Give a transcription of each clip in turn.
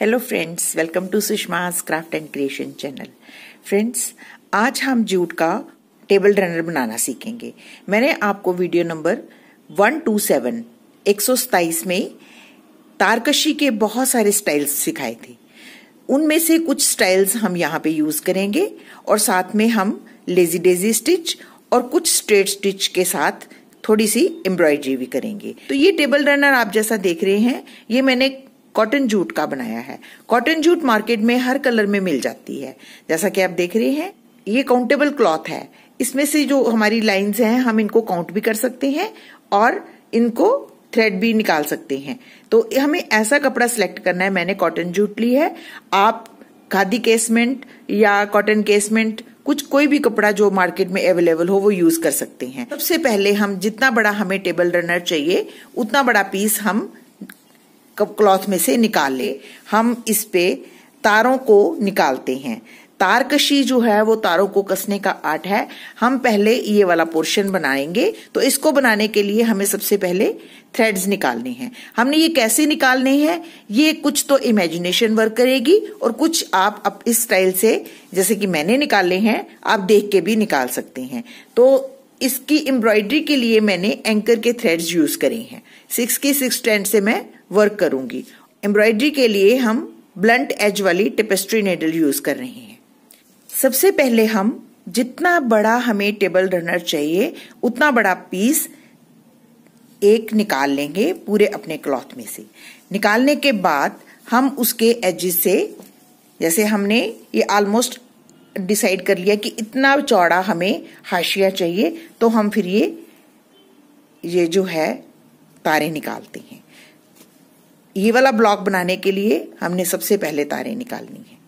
Hello friends welcome to Sushma's craft and creation channel friends आज हम jute का table runner बनाना सीखेंगे। मैंने आपको video number one two seven एक सौ सताइस में तारकशी के बहुत सारे स्टाइल्स सिखाए थे। उनमें से कुछ स्टाइल्स हम यहाँ पे यूज़ करेंगे और साथ में हम लेजी डेजी स्टिच और कुछ स्ट्रेट स्टिच के साथ थोड़ी सी एम्ब्रॉयडरी भी करेंगे। तो ये टेबल रनर आप जैसा देख रहे हैं, ये मैंने कॉटन जूट का बनाया है। कॉटन जूट मार्केट में हर कलर में मिल जाती है। जैसा कि आप देख रहे हैं, ये काउंटेबल क्लॉथ है। इसमें से जो हमारी लाइंस हैं, हम इनको काउंट भी कर सकते हैं और इनको थ्रेड भी निकाल सकते हैं। तो हमें ऐसा कपड़ा सिलेक्ट करना है। मैंने कॉटन जूट ली है। आप खादी केसमेंट या कॉटन केसमेंट कुछ कोई भी कपड़ा जो मार्केट में अवेलेबल हो, वो यूज़ कर सकते हैं। सबसे पहले हम जितना बड़ा हमें टेबल रनर चाहिए, उतना बड़ा पीस हम क्लॉथ में से निकाल ले। हम इस पे तारों को निकालते हैं। तारकशी जो है, वो तारों को कसने का आर्ट है। हम पहले ये वाला पोर्शन बनाएँगे। तो इसको बनाने के लिए हमें सबसे पहले थ्रेड्स निकालने हैं। हमने ये कैसे निकालने हैं? ये कुछ तो इमेजिनेशन वर्क करेगी और कुछ आप अब इस स्टाइल से, जैसे कि मैंने निकाले हैं, आप देख के भी निकाल सकते हैं। तो इसकी एम्ब्रॉयडरी के लिए मैंने एंकर के थ्रेड्स यूज़ करे हैं। सिक्स की सिक्स टेंट से मैं वर्क करूँगी एम्ब्रॉयडरी के लिए हम ब्लंट एज वाली टेपेस्ट्री नेडल यूज़ कर रहे हैं सबसे पहले हम जितना बड़ा हमें टेबल रनर चाहिए उतना बड़ा पीस एक निकाल लेंगे पूरे अपने क्लॉथ में से निकालने के बाद हम उसके एजेस से जैसे हमने ये ऑलमोस्ट डिसाइड कर लिया कि इतना चौड़ा हमें हाशिया चाहिए तो हम फिर ये ये जो है तारे निकालते हैं ये वाला ब्लॉक बनाने के लिए हमने सबसे पहले तारे निकालनी है।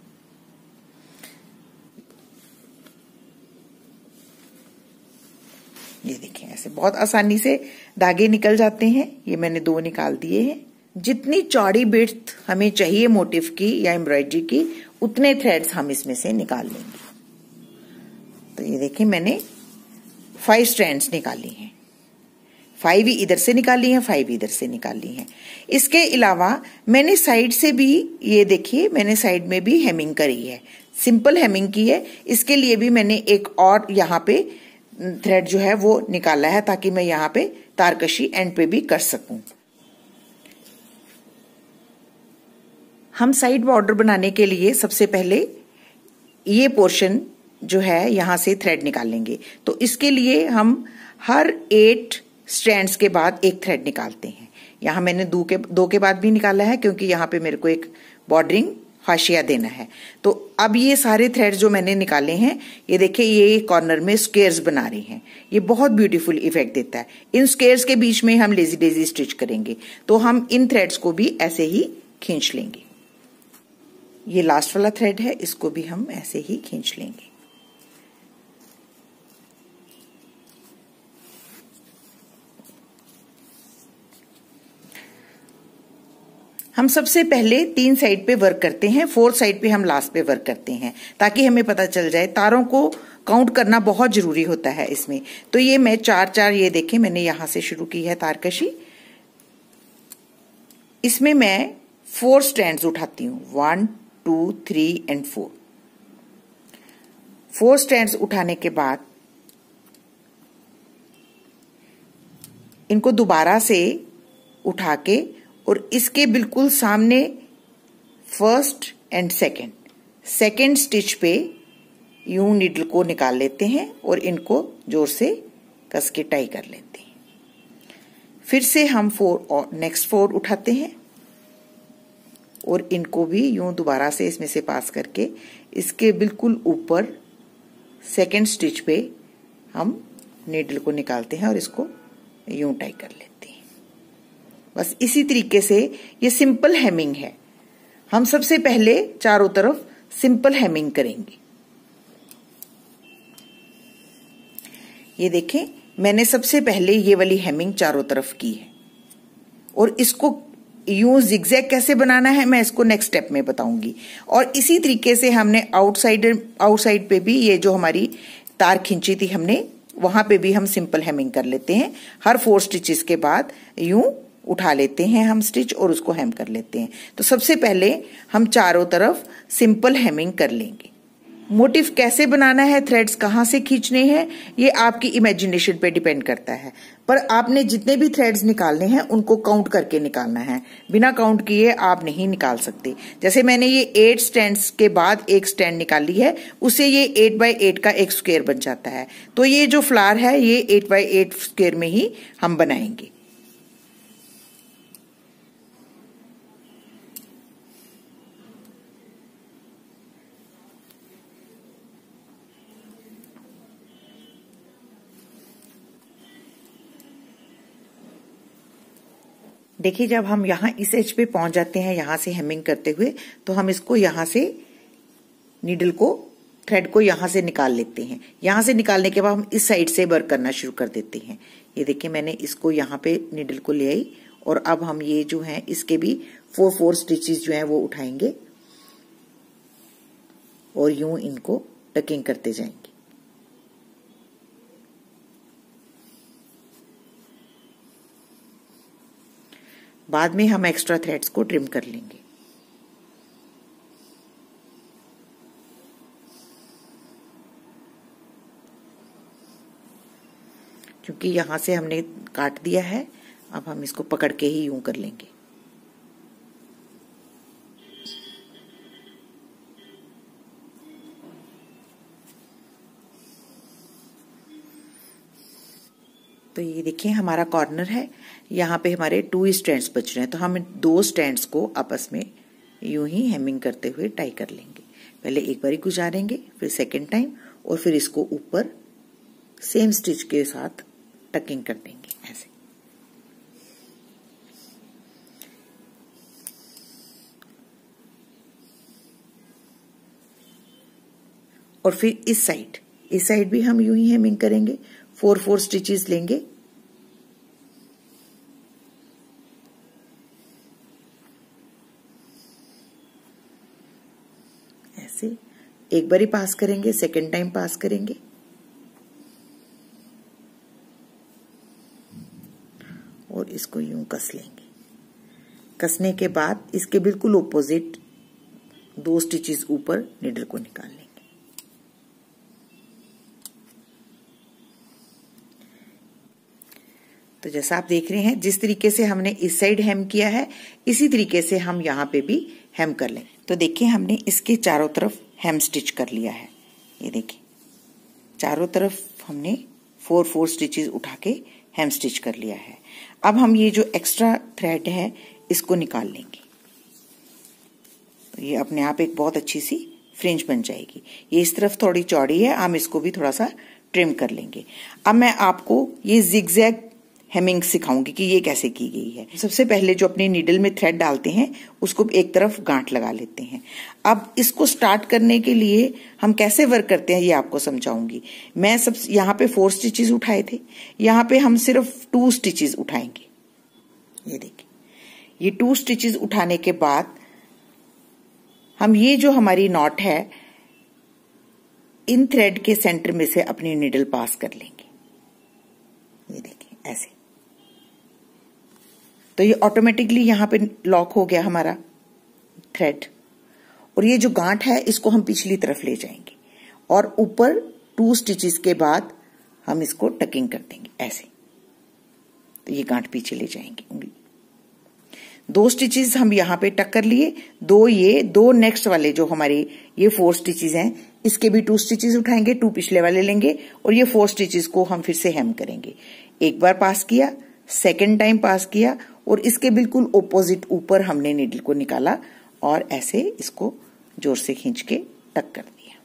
ये देखें, ऐसे बहुत आसानी से धागे निकल जाते हैं। ये मैंने दो निकाल दिए हैं। जितनी चौड़ी बिर्थ हमें चाहिए मोटिव की या एम्ब्रॉयडरी की, उतने थ्रेड्स हम इसमें से निकाल लेंगे। तो ये देखें, मैंने फाइव स्ट्रैंड्स निकाली हैं। फाइव इधर से निकाली है, फाइव इधर से निकाली है। इसके अलावा मैंने साइड से भी ये देखिए, मैंने साइड में भी हेमिंग करी है। सिंपल हेमिंग की है। इसके लिए भी मैंने एक और यहाँ पे थ्रेड जो है वो निकाला है ताकि मैं यहाँ पे तारकशी एंड पे भी कर सकूँ। हम साइड बॉर्डर बनाने के लिए सबसे पहले ये पोर्शन जो है, यहाँ से थ्रेड निकालेंगे तो इसके लिए हम हर एट स्ट्रैंड्स के बाद एक थ्रेड निकालते हैं। यहाँ मैंने दो के दो के बाद भी निकाला है क्योंकि यहाँ पे मेरे को एक बॉर्डरिंग हाशिया देना है। तो अब ये सारे थ्रेड जो मैंने निकाले हैं, ये देखिए, ये कॉर्नर में स्केयर्स बना रहे हैं। ये बहुत ब्यूटीफुल इफ़ेक्ट देता है। इन स्केयर्स के बीच में हम लेजी डेजी स्टिच करेंगे। तो हम इन थ्रेड्स को भी ऐसे ही खींच लेंगे। ये लास्ट वाला थ्रेड है, इसको भी हम ऐसे ही खींच लेंगे। हम सबसे पहले तीन साइड पे वर्क करते हैं फोर्थ साइड पे हम लास्ट पे वर्क करते हैं, ताकि हमें पता चल जाए, तारों को काउंट करना बहुत ज़रूरी होता है इसमें। तो ये मैं चार चार ये देखें, मैंने यहाँ से शुरू की है तारकशी। इसमें मैं फोर स्टैंड उठाती हूँ one two three and four four stand उठाने के बाद इनको दोबारा से उठा के और इसके बिल्कुल सामने first and second second stitch पे यूँ नीडल को निकाल लेते हैं और इनको ज़ोर से कस के टाई कर लेते हैं। फिर से हम फोर और नेक्स्ट फोर उठाते हैं और इनको भी यूँ दोबारा से इसमें से पास करके इसके बिल्कुल ऊपर सेकंड स्टिच पे हम नीडल को निकालते हैं और इसको यूँ टाई कर लेते हैं। बस इसी तरीके से ये सिंपल हेमिंग है। हम सबसे पहले चारों तरफ़ सिंपल हेमिंग करेंगे। ये देखें, मैंने सबसे पहले ये वाली हेमिंग चारों तरफ़ की है। और इसको यूँ जिग्जैग कैसे बनाना है, मैं इसको नेक्स्ट स्टेप में बताऊँगी। और इसी तरीके से हमने आउटसाइड आउटसाइड पे भी ये जो हमारी तार खींची थी, हमने वहाँ पे भी हम सिंपल हेमिंग कर लेते हैं। हर फोर स्टिचेस के बाद यूँ उठा लेते हैं हम स्टिच और उसको हेम कर लेते हैं। तो सबसे पहले हम चारों तरफ़ सिंपल हेमिंग कर लेंगे। मोटिव कैसे बनाना है, थ्रेड्स कहाँ से खींचने हैं, ये आपकी इमेजिनेशन पे डिपेंड करता है। पर आपने जितने भी थ्रेड्स निकालने हैं, उनको काउंट करके निकालना है। बिना काउंट किए आप नहीं निकाल सकते। जैसे मैंने ये एट स्टैंड्स के बाद एक स्टैंड निकाली है उससे ये एट बाई एट का एक स्क्वेयर बन जाता है। तो ये जो फ्लावर है, ये एट बाई एट स्क्वेयर में ही हम बनाएँगे। देखिए, जब हम यहाँ इस एज पे पहुँच जाते हैं, यहाँ से हेमिंग करते हुए तो हम इसको यहाँ से नीडल को, थ्रेड को यहाँ से निकाल लेते हैं। यहाँ से निकालने के बाद हम इस साइड से वर्क करना शुरू कर देते हैं। ये देखिए, मैंने इसको यहाँ पे नीडल को ले आई, और अब हम ये जो है, इसके भी फोर फोर स्टिचेस जो है, वो उठाएँगे, और यूँ इनको टकिंग करते जाएँगे। बाद में हम एक्स्ट्रा थ्रेड्स को ट्रिम कर लेंगे। क्योंकि यहाँ से हमने काट दिया है, अब हम इसको पकड़ के ही यूँ कर लेंगे। तो ये देखिए, हमारा कॉर्नर है। यहाँ पे हमारे टू स्टैंड्स बच रहे हैं। तो हम दो स्टैंड्स को आपस में यूँ ही हेमिंग करते हुए टाई कर लेंगे। पहले एक बारी गुजारेंगे, फिर सेकेंड टाइम और फिर इसको ऊपर सेम स्टिच के साथ टकिंग कर देंगे, ऐसे। और फिर इस साइड इस साइड भी हम यूँ ही हेमिंग करेंगे। फोर फोर स्टिचेस लेंगे। ऐसे, एक बारी पास करेंगे सेकेंड टाइम पास करेंगे। और इसको यूँ कस लेंगे। कसने के बाद इसके बिल्कुल ओपोजिट दो स्टिचेस ऊपर निडल को निकाल लेंगे। तो जैसा आप देख रहे हैं, जिस तरीके से हमने इस साइड हेम किया है, इसी तरीके से हम यहाँ पे भी हेम कर लें। तो देखिए, हमने इसके चारों तरफ़ हेम स्टिच कर लिया है। ये देखिए, चारों तरफ़ हमने फोर फोर स्टिचेस उठा के हेम स्टिच कर लिया है। अब हम ये जो एक्स्ट्रा थ्रेड है, इसको निकाल लेंगे। तो ये अपने आप एक बहुत अच्छी सी फ्रिंज बन जाएगी। ये इस तरफ़ थोड़ी चौड़ी है, हम इसको भी थोड़ा सा ट्रिम कर लेंगे। अब मैं आपको ये जिगजैग हेमिंग सिखाऊँगी कि ये कैसे की गई है। सबसे पहले जो अपने नीडल में थ्रेड डालते हैं, उसको एक तरफ़ गांठ लगा लेते हैं। अब इसको स्टार्ट करने के लिए हम कैसे वर्क करते हैं, ये आपको समझाऊँगी। मैं सब, यहाँ पे फोर स्टिचेस उठाए थे। यहाँ पे हम सिर्फ़ टू स्टिचेस उठाएँगे। ये देखिए। ये टू स्टिचेस उठाने के बाद हम ये जो हमारी नॉट है, इन थ्रेड के सेंटर में से अपनी निडल पास कर लेंगे। ये देखिए, ऐसे। तो ये ऑटोमेटिकली यहाँ पे लॉक हो गया हमारा थ्रेड और ये जो गांठ है, इसको हम पिछली तरफ़ ले जाएँगे। और ऊपर टू स्टिचेस के बाद हम इसको टकिंग कर देंगे, ऐसे। तो ये गांठ पीछे ले जाएँगे उंगली। दो स्टिचेस हम यहाँ पे टक कर लिए। दो ये, दो नेक्स्ट वाले जो हमारे ये फोर स्टिचेस हैं, इसके भी टू स्टिचेस उठाएँगे टू पिछले वाले लेंगे और ये फोर स्टिचेस को हम फिर से हेम करेंगे। एक बार पास किया सेकेंड टाइम पास किया और इसके बिल्कुल ओपोजिट ऊपर हमने नीडल को निकाला और ऐसे इसको ज़ोर से खींच के टक कर दिया।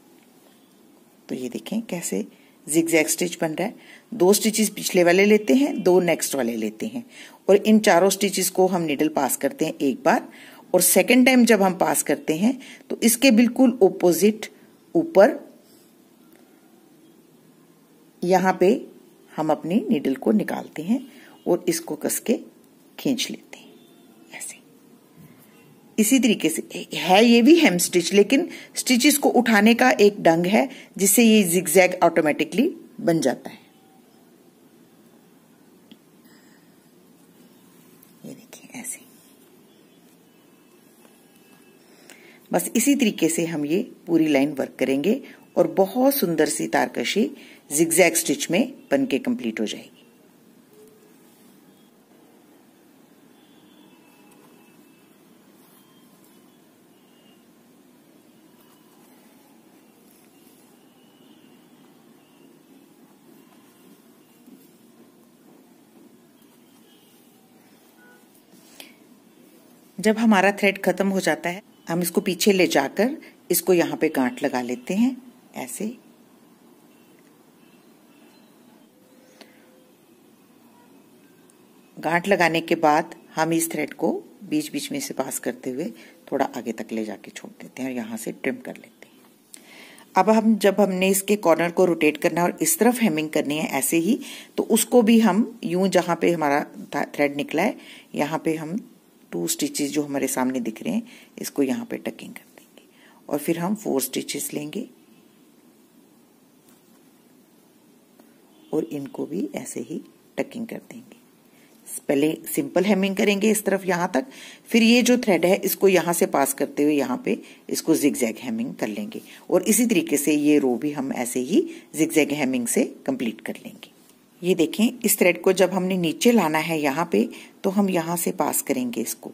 तो ये देखें कैसे जिगजैग स्टिच बन रहा है। दो स्टिचेस पिछले वाले लेते हैं, दो नेक्स्ट वाले लेते हैं। और इन चारों स्टिचेस को हम नीडल पास करते हैं एक बार। और सेकेंड टाइम जब हम पास करते हैं तो इसके बिल्कुल ओपोजिट ऊपर यहाँ पे हम अपनी नीडल को निकालते हैं और इसको कस के खींच लेते हैं, ऐसे। इसी तरीके से है ये भी हेम स्टिच लेकिन स्टिचेस को उठाने का एक डंग है, जिससे ये जिगजैग ऑटोमेटिकली बन जाता है। ये देखिए, ऐसे। बस इसी तरीके से हम ये पूरी लाइन वर्क करेंगे और बहुत सुंदर सी तारकशी जिगजैग स्टिच में बनके कंप्लीट हो जाएगी। जब हमारा थ्रेड खत्म हो जाता है, हम इसको पीछे ले जाकर इसको यहाँ पे गांठ लगा लेते हैं, ऐसे। गांठ लगाने के बाद हम इस थ्रेड को बीच बीच में से पास करते हुए थोड़ा आगे तक ले जाके छोड़ देते हैं और यहाँ से ट्रिम कर लेते हैं। अब हम, जब हमने इसके कॉर्नर को रोटेट करना है और इस तरफ़ हेमिंग करनी है ऐसे ही तो उसको भी हम यूँ जहाँ पे हमारा थ्रेड निकला है, यहाँ पे हम टू स्टिचेस जो हमारे सामने दिख रहे हैं, इसको यहाँ पे टकिंग कर देंगे। और फिर हम फोर स्टिचेस लेंगे। और इनको भी ऐसे ही टकिंग कर देंगे। पहले सिंपल हेमिंग करेंगे इस तरफ़ यहाँ तक, फिर ये जो थ्रेड है, इसको यहाँ से पास करते हुए यहाँ पे इसको जिगजैग हेमिंग कर लेंगे। और इसी तरीके से ये रो भी हम ऐसे ही जिगजैग हेमिंग से कंप्लीट कर लेंगे। ये देखें, इस थ्रेड को जब हमने नीचे लाना है यहाँ पे तो हम यहाँ से पास करेंगे इसको।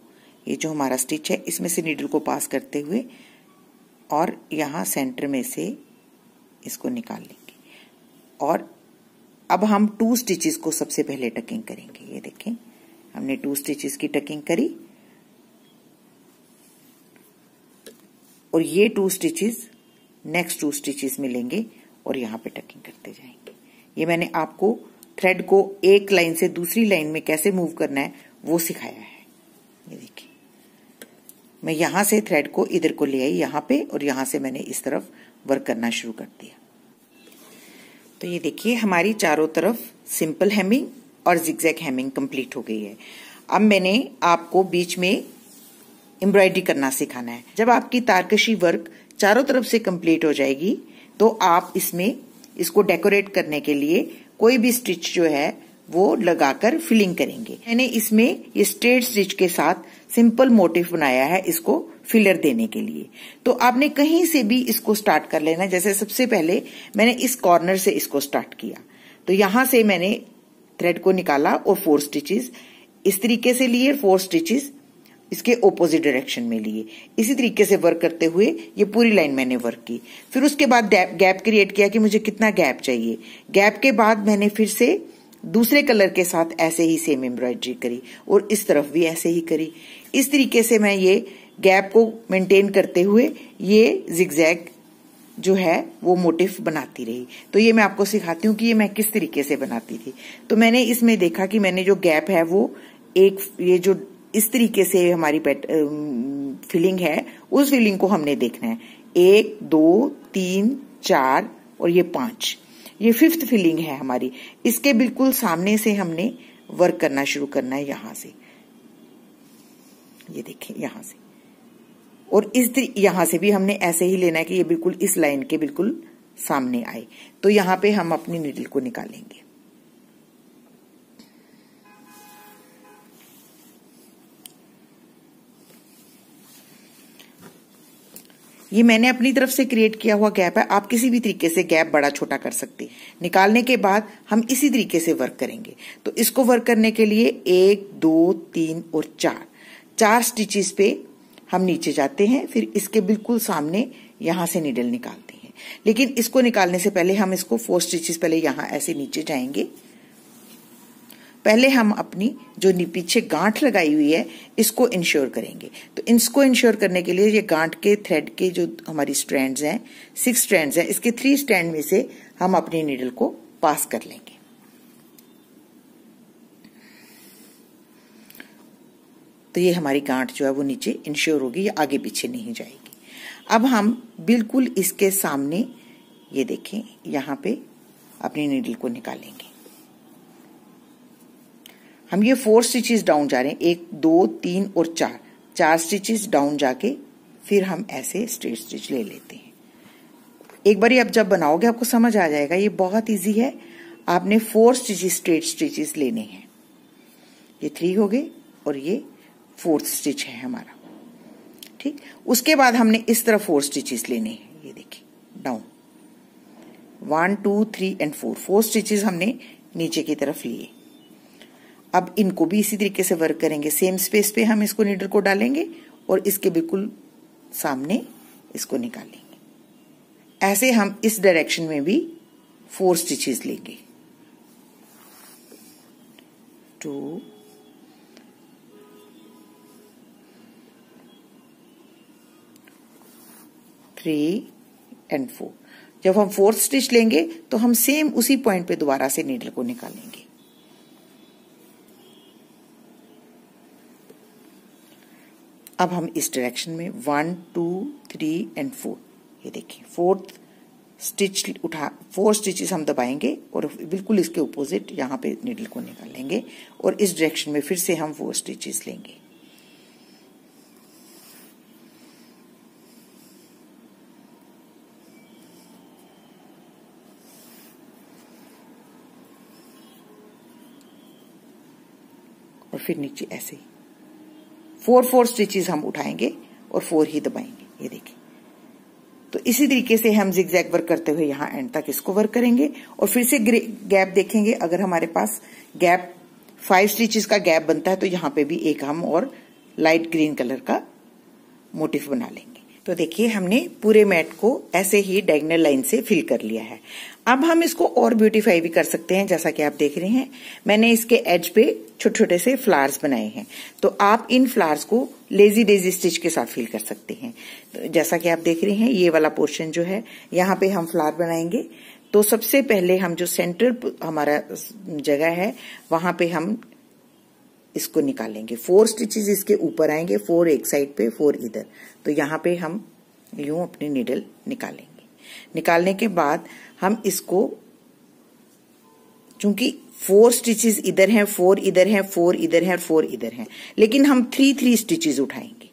ये जो हमारा स्टिच है, इसमें से नीडल को पास करते हुए और यहाँ सेंटर में से इसको निकाल लेंगे। और अब हम टू स्टिचेस को सबसे पहले टकिंग करेंगे। ये देखें, हमने टू स्टिचेस की टकिंग करी। और ये two stitches next two stitches में लेंगे और यहाँ पे टकिंग करते जाएँगे। ये मैंने आपको थ्रेड को एक लाइन से दूसरी लाइन में कैसे मूव करना है, वो सिखाया है। ये देखिए। मैं यहाँ से थ्रेड को इधर को ले आई, यहाँ पे, और यहाँ से मैंने इस तरफ़ वर्क करना शुरू कर दिया। तो ये देखिए, हमारी चारों तरफ़ सिंपल हेमिंग और जिगजैग हेमिंग कंप्लीट हो गई है। अब मैंने आपको बीच में एम्ब्रॉयडरी करना सिखाना है। जब आपकी तारकशी वर्क चारों तरफ़ से कंप्लीट हो जाएगी तो आप इसमें, इसको डेकोरेट करने के लिए कोई भी स्टिच जो है, वो लगाकर फिलिंग करेंगे। मैंने इसमें ये स्ट्रेट स्टिच के साथ सिंपल मोटिव बनाया है इसको फिलर देने के लिए। तो आपने कहीं से भी इसको स्टार्ट कर लेना। जैसे सबसे पहले मैंने इस कॉर्नर से इसको स्टार्ट किया। तो यहाँ से मैंने थ्रेड को निकाला और फोर स्टिचेस। इस तरीके से लिए, फोर स्टिचेस। इसके ओपोजिट डायरेक्शन में लिए। इसी तरीके से वर्क करते हुए ये पूरी लाइन मैंने वर्क की। फिर उसके बाद गैप क्रिएट किया कि मुझे कितना गैप चाहिए। गैप के बाद मैंने फिर से दूसरे कलर के साथ ऐसे ही सेम एम्ब्रॉयडरी करी और इस तरफ़ भी ऐसे ही करी। इस तरीके से मैं ये गैप को मेंटेन करते हुए ये जिगजैग जो है, वो मोटिव बनाती रही। तो ये मैं आपको सिखाती हूँ कि ये मैं किस तरीके से बनाती थी। तो मैंने इसमें देखा कि मैंने जो गैप है, वो एक, ये जो इस तरीके से हमारी फिलिंग है, उस फीलिंग को हमने देखना है। एक, दो, तीन, चार और ये पाँच। ये फिफ्थ फीलिंग है हमारी। इसके बिल्कुल सामने से हमने वर्क करना शुरू करना है यहाँ से। ये देखें यहाँ से। और इस यहाँ से भी हमने ऐसे ही लेना है कि ये बिल्कुल इस लाइन के बिल्कुल सामने आए। तो यहाँ पे हम अपनी निडल को निकालेंगे। ये मैंने अपनी तरफ़ से क्रिएट किया हुआ गैप है। आप किसी भी तरीके से गैप बड़ा छोटा कर सकते हैं। निकालने के बाद हम इसी तरीके से वर्क करेंगे। तो इसको वर्क करने के लिए एक, दो, तीन और चार। चार स्टिचेस पे हम नीचे जाते हैं, फिर इसके बिल्कुल सामने यहाँ से निडल निकालते हैं। लेकिन इसको निकालने से पहले हम इसको फोर स्टिचेस पहले यहाँ ऐसे नीचे जाएँगे। पहले हम अपनी जो पीछे गांठ लगाई हुई है, इसको इंश्योर करेंगे। तो इसको इंश्योर करने के लिए ये गांठ के थ्रेड के जो हमारी स्ट्रैंड्स हैं सिक्स स्ट्रैंड्स हैं, इसके थ्री स्ट्रैंड में से हम अपनी नीडल को पास कर लेंगे। तो ये हमारी गांठ जो है वो नीचे इंश्योर होगी, या आगे पीछे नहीं जाएगी। अब हम बिल्कुल इसके सामने, ये देखें, यहाँ पे अपनी नीडल को निकालेंगे। हम ये फोर स्टिचेस डाउन जा रहे हैं। एक, दो, तीन और चार। चार स्टिचेस डाउन जाके फिर हम ऐसे स्ट्रेट स्टिच ले लेते हैं। एक बार आप जब बनाओगे, आपको समझ आ जाएगा, ये बहुत इजी है। आपने फोर स्टिचेस स्ट्रेट स्टिचेस लेने हैं। ये थ्री हो गए और ये फोर्थ स्टिच है हमारा। ठीक? उसके बाद हमने इस तरह फोर स्टिचेस लेने हैं। ये देखिए down one two three and four four stitches हमने नीचे की तरफ़ लिए। अब इनको भी इसी तरीके से वर्क करेंगे। सेम स्पेस पे हम इसको नीडल को डालेंगे और इसके बिल्कुल सामने इसको निकालेंगे। ऐसे हम इस डायरेक्शन में भी फोर स्टिचेस लेंगे। टू थ्री एंड फोर जब हम फोर्थ स्टिच लेंगे तो हम सेम उसी पॉइंट पे दोबारा से नीडल को निकालेंगे। अब हम इस डायरेक्शन में one two three and four ये देखिए फोर्थ स्टिच उठा फोर स्टिचेस हम दबाएँगे और बिल्कुल इसके अपोजिट यहाँ पे नीडल को निकालेंगे और इस डायरेक्शन में फिर से हम फोर स्टिचेस लेंगे। और फिर नीचे ऐसे ही। फोर फोर स्टिचेस हम उठाएँगे और फोर ही दबाएँगे। ये देखिए। तो इसी तरीके से हम जिगजैग वर्क करते हुए यहाँ एंड तक इसको वर्क करेंगे और फिर से गैप देखेंगे। अगर हमारे पास गैप फाइव स्टिचेस का गैप बनता है तो यहाँ पे भी एक हम और लाइट ग्रीन कलर का मोटिफ बना लेंगे। तो देखिए, हमने पूरे मैट को ऐसे ही डायगनल लाइन से फिल कर लिया है। अब हम इसको और ब्यूटीफाई भी कर सकते हैं, जैसा कि आप देख रहे हैं। मैंने इसके एज पे छोटे छोटे से फ्लावर्स बनाए हैं। तो आप इन फ्लावर्स को लेजी डेजी स्टिच के साथ फिल कर सकते हैं। तो जैसा कि आप देख रहे हैं, ये वाला पोर्शन जो है, यहाँ पे हम फ्लावर बनाएँगे। तो सबसे पहले हम जो सेंटर हमारा जगह है, वहाँ पे हम इसको निकालेंगे। फोर स्टिचेस इसके ऊपर आएँगे फोर एक साइड पे फोर इधर। तो यहाँ पे हम यूँ अपनी निडल निकालेंगे। निकालने के बाद हम इसको, चूँकि फोर स्टिचेस इधर हैं फोर इधर हैं फोर इधर हैं फोर इधर हैं, लेकिन हम थ्री थ्री स्टिचेस उठाएँगे।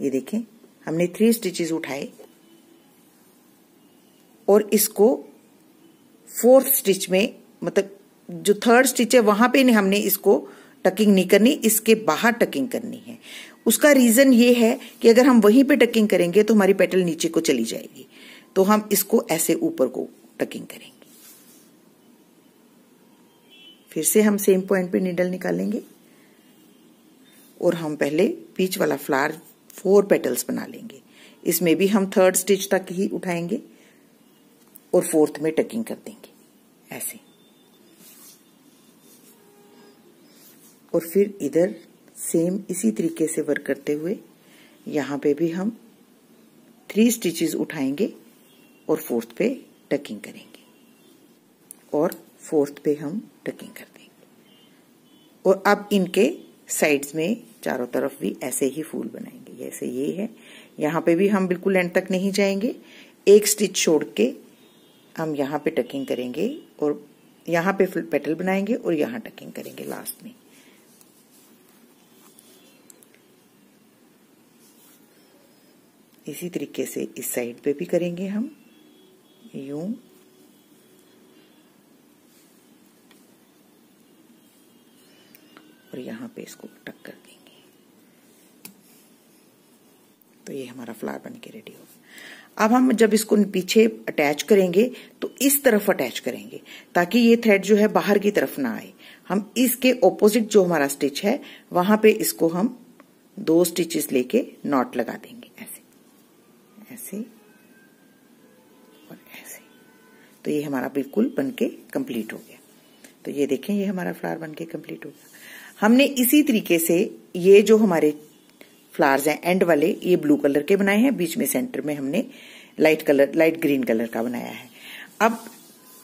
ये देखें, हमने थ्री स्टिचेस उठाए और इसको फोर्थ स्टिच में मतलब जो थर्ड स्टिच है, वहाँ पे हमने इसको टकिंग नहीं करनी, इसके बाहर टकिंग करनी है। उसका रीजन ये है कि अगर हम वहीं पे टकिंग करेंगे तो हमारी पेटल नीचे को चली जाएगी। तो हम इसको ऐसे ऊपर को टकिंग करेंगे। फिर से हम सेम पॉइंट पे नीडल निकालेंगे और हम पहले बीच वाला फ्लावर फोर पेटल्स बना लेंगे। इसमें भी हम थर्ड स्टिच तक ही उठाएँगे और फोर्थ में टकिंग कर देंगे। ऐसे। और फिर इधर सेम इसी तरीके से वर्क करते हुए यहाँ पे भी हम थ्री स्टिचेस उठाएँगे और फोर्थ पे टकिंग करेंगे। और फोर्थ पे हम टकिंग कर देंगे। और अब इनके साइड्स में चारों तरफ़ भी ऐसे ही फूल बनाएँगे। जैसे ये है। यहाँ पे भी हम बिल्कुल एंड तक नहीं जाएँगे। एक स्टिच छोड़ के हम यहाँ पे टकिंग करेंगे और यहाँ पे पेटल बनाएँगे और यहाँ टकिंग करेंगे लास्ट में। इसी तरीके से इस साइड पे भी करेंगे हम। यूँ। और यहाँ पे इसको टक कर देंगे। तो ये हमारा फ्लावर बन के रेडी होगा। अब हम जब इसको पीछे अटैच करेंगे तो इस तरफ़ अटैच करेंगे, ताकि ये थ्रेड जो है बाहर की तरफ़ ना आए। हम इसके ऑपोजिट जो हमारा स्टिच है, वहाँ पे इसको हम दो स्टिचेस लेके नॉट लगा देंगे। ऐसे और ऐसे। तो ये हमारा बिल्कुल बनके कंप्लीट हो गया। तो ये देखें, ये हमारा फ्लावर बनके कंप्लीट हो गया। हमने इसी तरीके से ये जो हमारे फ्लावर्स हैं एंड वाले, ये ब्लू कलर के बनाए हैं। बीच में सेंटर में हमने light colour light green colour का बनाया है। अब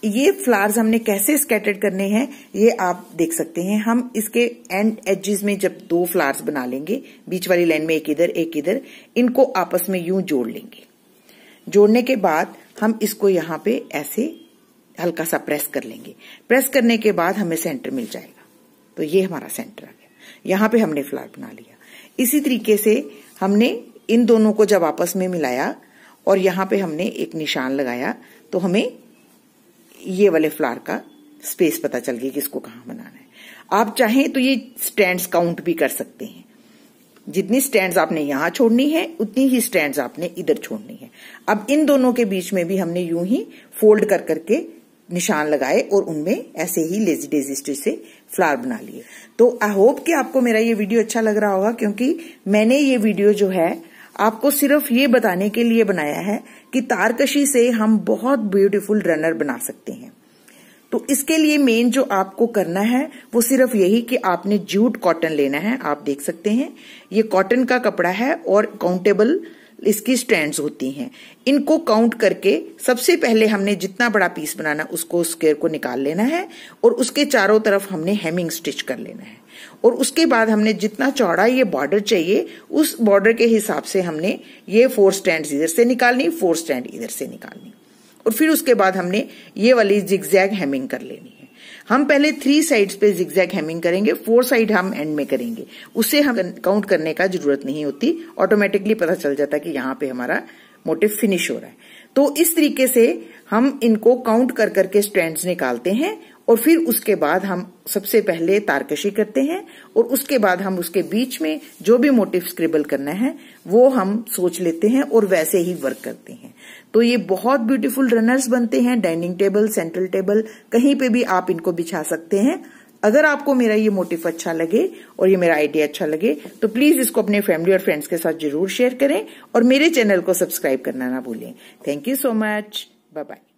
ये फ्लावर्स हमने कैसे स्कैटर्ड करने हैं, ये आप देख सकते हैं। हम इसके एंड एजेस में जब दो फ्लावर्स बना लेंगे, बीच वाली लाइन में एक इधर एक इधर, इनको आपस में यूँ जोड़ लेंगे। जोड़ने के बाद हम इसको यहाँ पे ऐसे हल्का सा प्रेस कर लेंगे। प्रेस करने के बाद हमें सेंटर मिल जाएगा। तो ये हमारा सेंटर आ गया। यहाँ पे हमने फ्लावर बना लिया। इसी तरीके से हमने इन दोनों को जब आपस में मिलाया और यहाँ पे हमने एक निशान लगाया तो हमें ये वाले फ्लावर का स्पेस पता चल गया कि इसको कहाँ बनाना है। आप चाहें तो ये स्टैंड्स काउंट भी कर सकते हैं। जितनी स्टैंड्स आपने यहाँ छोड़नी है, उतनी ही स्टैंड्स आपने इधर छोड़नी है। अब इन दोनों के बीच में भी हमने यूँ ही फोल्ड कर करके निशान लगाए और उनमें ऐसे ही लेजी डेजी से फ्लावर बना लिए। तो आई होप कि आपको मेरा ये वीडियो अच्छा लग रहा होगा, क्योंकि मैंने ये वीडियो जो है आपको सिर्फ़ ये बताने के लिए बनाया है कि तारकशी से हम बहुत ब्यूटीफुल रनर बना सकते हैं। तो इसके लिए मेन जो आपको करना है, वो सिर्फ़ यही कि आपने जूट कॉटन लेना है। आप देख सकते हैं, ये कॉटन का कपड़ा है और काउंटेबल इसकी स्ट्रैंड्स होती हैं। इनको काउंट करके सबसे पहले हमने जितना बड़ा पीस बनाना, उसको स्क्वेयर को निकाल लेना है और उसके चारों तरफ़ हमने हेमिंग स्टिच कर लेना है। और उसके बाद हमने जितना चौड़ा ये बॉर्डर चाहिए, उस बॉर्डर के हिसाब से हमने ये फोर स्टैंड इधर से निकालनी फोर स्टैंड इधर से निकालनी। और फिर उसके बाद हमने ये वाली जिगजैग हेमिंग कर लेनी है। हम पहले थ्री साइड्स पे जिगजैग हेमिंग करेंगे फोर साइड हम एंड में करेंगे। उससे हम काउंट करने का ज़रूरत नहीं होती ऑटोमेटिकली पता चल जाता है कि यहाँ पे हमारा मोटिव फिनिश हो रहा है। तो इस तरीके से हम इनको काउंट कर करके स्ट्रैंड्स निकालते हैं और फिर उसके बाद हम सबसे पहले तारकशी करते हैं और उसके बाद हम उसके बीच में जो भी मोटिव स्क्रिबल करना है, वो हम सोच लेते हैं और वैसे ही वर्क करते हैं। तो ये बहुत ब्यूटीफुल रनर्स बनते हैं डाइनिंग टेबल सेंट्रल टेबल कहीं पे भी आप इनको बिछा सकते हैं। अगर आपको मेरा ये मोटिव अच्छा लगे और ये मेरा आइडिया अच्छा लगे तो प्लीज़ इसको अपने फैमिली और फ्रेंड्स के साथ ज़रूर शेयर करें और मेरे चैनल को सब्सक्राइब करना ना भूलें। Thank you so much bye bye